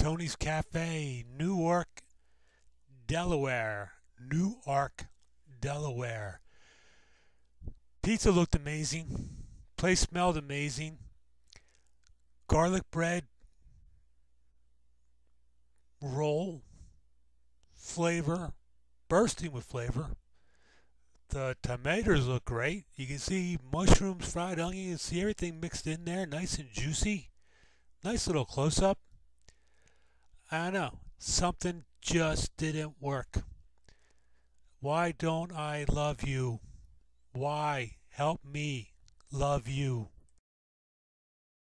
Tony's Cafe, Newark, Delaware. Newark, Delaware. Pizza looked amazing. Place smelled amazing. Garlic bread roll flavor, bursting with flavor. The tomatoes look great. You can see mushrooms, fried onion, you can see everything mixed in there, nice and juicy. Nice little close up. I don't know. Something just didn't work. Why don't I love you? Why? Help me love you.